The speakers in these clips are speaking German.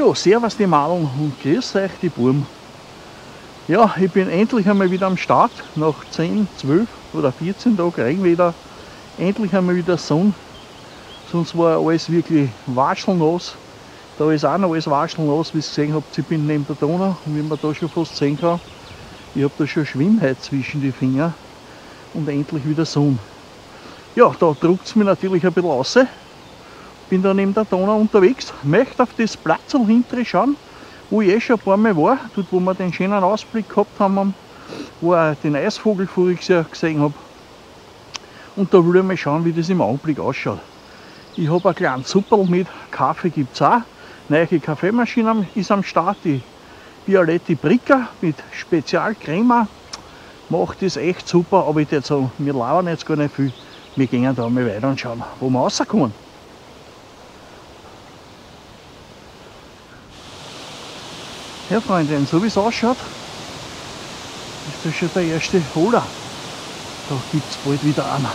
Ja, servus die Madeln und grüß euch die Burm. Ja, ich bin endlich einmal wieder am Start, nach 10, 12 oder 14 Tagen Regenwetter. Endlich einmal wieder Sonne. Sonst war alles wirklich waschelnass. Da ist auch noch alles waschelnass, wie ihr gesehen habt. Ich bin neben der Donau und wie man da schon fast sehen kann, ich habe da schon Schwimmheit zwischen die Finger und endlich wieder Sonne. Ja, da druckt es mich natürlich ein bisschen raus. Bin da neben der Donau unterwegs, möchte auf das Platz hinten schauen, wo ich eh schon ein paar Mal war, dort wo wir den schönen Ausblick gehabt haben, wo ich den Eisvogel voriges Jahr gesehen habe. Und da will ich mal schauen, wie das im Augenblick ausschaut. Ich habe einen kleinen Supperl mit, Kaffee gibt es auch. Neue Kaffeemaschine ist am Start, die Violette Bricker mit Spezialcrema. Macht das echt super, aber ich würde sagen, wir lauern jetzt gar nicht viel. Wir gehen da mal weiter und schauen, wo wir rauskommen. Ja, Freunde, so wie es ausschaut, ist das schon der erste Holer. Da gibt es bald wieder einen.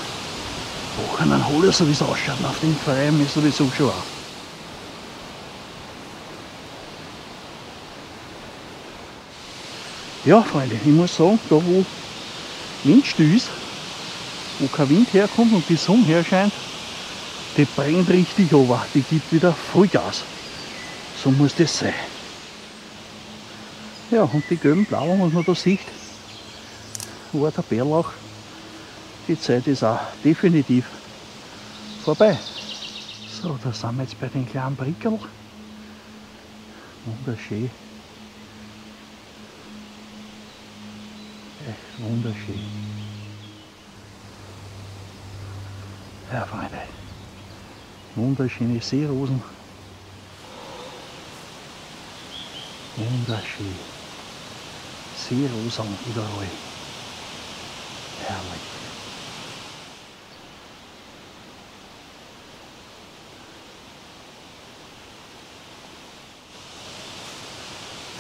Auch einen Holer, so wie es ausschaut. Auf den freue ich mich sowieso schon auch. Ja, Freunde, ich muss sagen, da wo windstill ist, wo kein Wind herkommt und die Sonne herscheint, die brennt richtig aber, die gibt wieder Vollgas. So muss das sein. Ja, und die gelben Blauen, was man da sieht, war der Bärlauch. Die Zeit ist auch definitiv vorbei. So, da sind wir jetzt bei den kleinen Brickel. Wunderschön. Echt wunderschön. Ja, Freunde. Wunderschöne Seerosen. Wunderschön. Seerosen überall. Herrlich.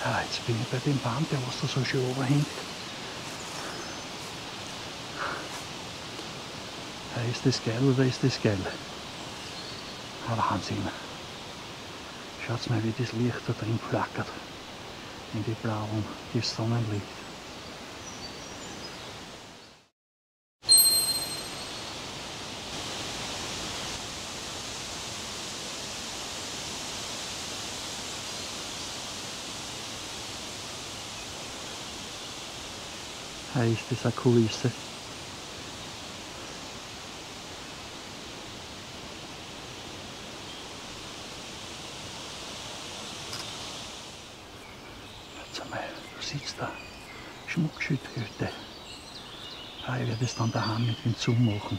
Ja, jetzt bin ich bei dem Baum, der was da so schön oberhängt. Ja, ist das geil oder ist das geil? Wahnsinn. Schaut mal, wie das Licht da drin flackert. In die blauen, das Sonnenlicht. Ja, ist das eine Kulisse. Jetzt einmal, du siehst da, Schmuckschütthütte. Ah, ich werde es dann daheim mit dem Zoom machen.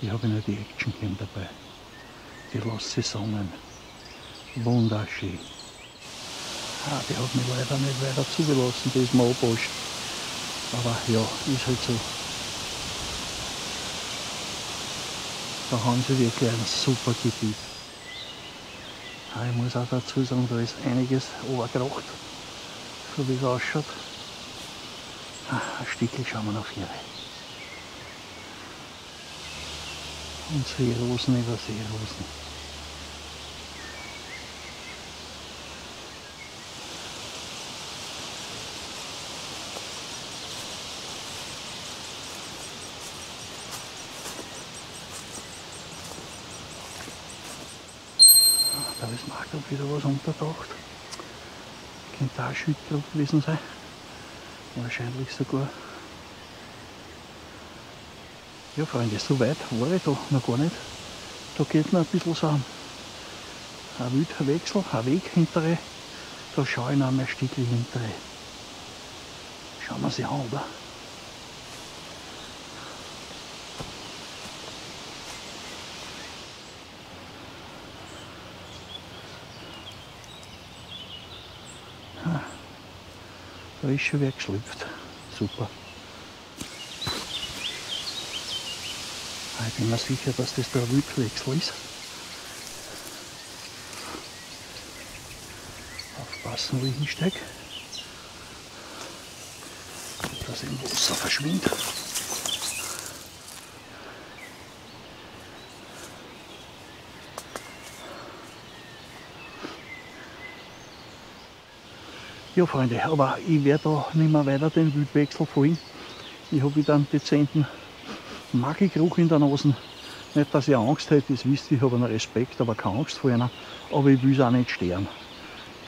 Ich habe nur die Action Cam dabei. Die lasse Sonnen. Wunderschön. Ah, die hat mich leider nicht weiter zugelassen, die ist mir abwascht. Aber ja, ist halt so. Da haben sie wirklich ein super Gebiet. Ah, ich muss auch dazu sagen, da ist einiges übergebracht, so wie es ausschaut. Ein Stückchen schauen wir noch hier. Und Seerosen über Seerosen. Da ist gerade wieder was untertaucht. Könnte auch ein Schüttgrupp gewesen sein. Wahrscheinlich sogar. Ja Freunde, so weit war ich da noch gar nicht. Da geht noch ein bisschen so ein Wildwechsel, ein Weg hintere. Da schaue ich noch mal ein Stückchen hintere. Schauen wir sie an, oder? Da ist schon wer geschlüpft. Super. Ich bin mir sicher, dass das der Wildwechsel ist. Aufpassen, wo ich hinsteige. Dass ich im Wasser verschwinde. Ja Freunde, aber ich werde da nicht mehr weiter den Wildwechsel folgen. Ich habe wieder einen dezenten Magikruch in der Nase. Nicht, dass ich Angst hätte, das wisst ihr, ich habe einen Respekt, aber keine Angst vor einer. Aber ich will es auch nicht sterben.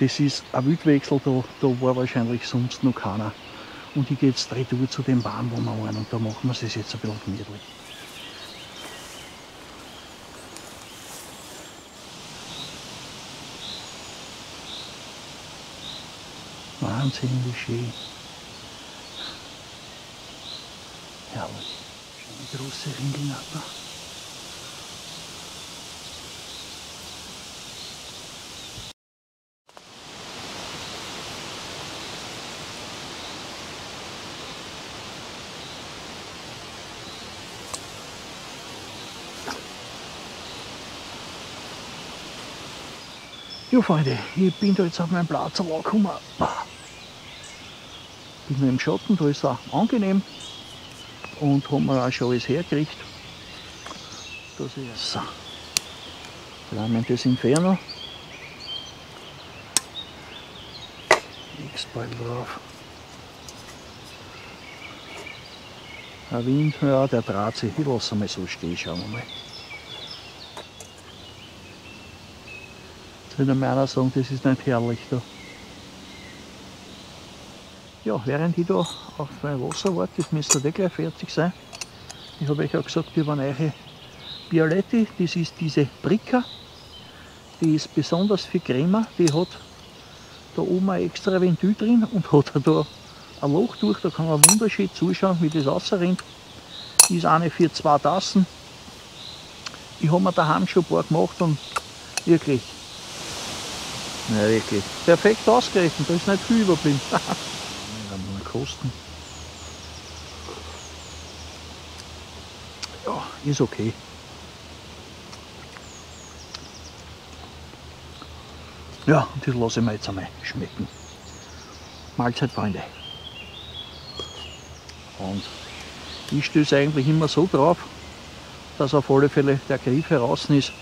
Das ist ein Wildwechsel, da, da war wahrscheinlich sonst noch keiner. Und ich gehe jetzt retour zu dem Bahn, wo wir waren und da machen wir es jetzt ein bisschen gemütlich. Wahnsinn, wie schön. Herrlich. Schöne große Ringelnatter. Ja, Freunde, ich bin da jetzt auf meinem Platz angekommen. Bin nur im Schatten, da ist es auch angenehm und haben wir auch schon alles hergekriegt. Das ist so. Bleiben das Inferno. X-Ball drauf. Der Wind, ja, der dreht sich. Ich lasse mal so stehen, schauen wir mal. Jetzt würde meiner sagen, das ist nicht herrlich da. Ja, während ich da auf mein Wasser warte, das müsste eh gleich fertig sein. Ich habe euch ja gesagt, über eine Bialetti, das ist diese Bricka. Die ist besonders für Crema, die hat da oben ein extra Ventil drin und hat da ein Loch durch, da kann man wunderschön zuschauen, wie das rausrinnt. Die ist eine für zwei Tassen. Ich habe mir daheim schon ein paar gemacht und wirklich ja, wirklich. Perfekt ausgerechnet, da ist nicht viel überblieben. kosten. Ja, ist okay. Ja, und das lasse ich mir jetzt einmal schmecken. Mahlzeit, Freunde. Und ich stöße eigentlich immer so drauf, dass auf alle Fälle der Griff heraus ist.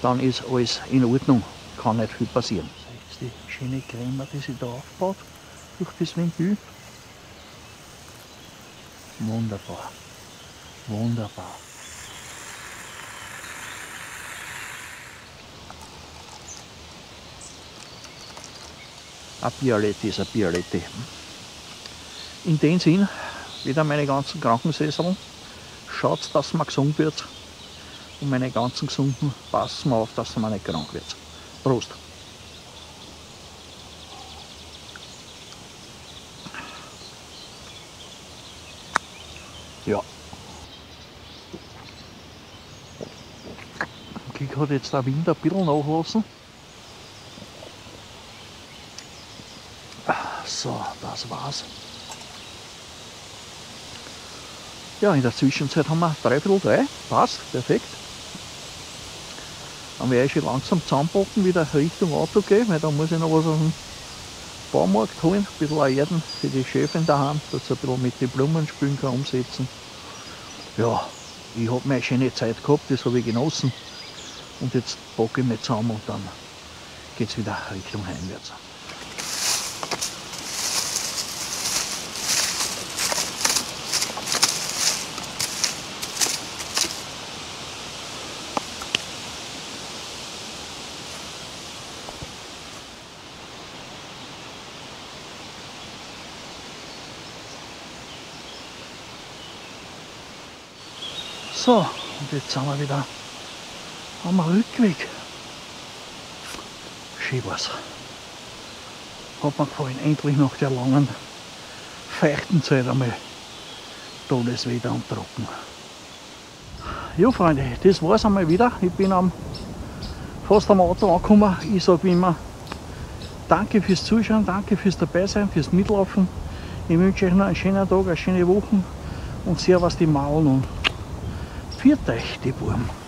Dann ist alles in Ordnung kann nicht viel passieren. Das ist die schöne Creme, die sich da aufbaut durch das Ventil. Wunderbar. Wunderbar. Ein Bialetti ist ein Bialetti. In dem Sinn, wieder meine ganzen Krankensesseln. Schaut, dass man gesund wird. Und meine ganzen Gesunden passen auf, dass man nicht krank wird. Prost. Ja. Kick hat jetzt der Wind ein bisschen nachlassen. So, das war's. Ja, in der Zwischenzeit haben wir dreiviertel drei. Passt, perfekt. Dann werde ich schon langsam zusammenpacken, wieder Richtung Auto gehen, weil da muss ich noch was aus dem Baumarkt holen, ein bisschen Erden für die Chefin daheim, dass sie ein bisschen mit den Blumen spielen kann, umsetzen. Ja, ich habe meine schöne Zeit gehabt, das habe ich genossen. Und jetzt packe ich mich zusammen und dann geht es wieder Richtung heimwärts. So, und jetzt sind wir wieder am Rückweg. Schön war's. Hat mir gefallen, endlich nach der langen feuchten Zeit einmal tolles Wetter und trocken. Ja Freunde, das war's einmal wieder. Ich bin am, fast am Auto angekommen. Ich sage wie immer, danke fürs Zuschauen, danke fürs Dabeisein, fürs Mitlaufen. Ich wünsche euch noch einen schönen Tag, eine schöne Woche und sehr was die Maulen und Viert euch, die Wurm.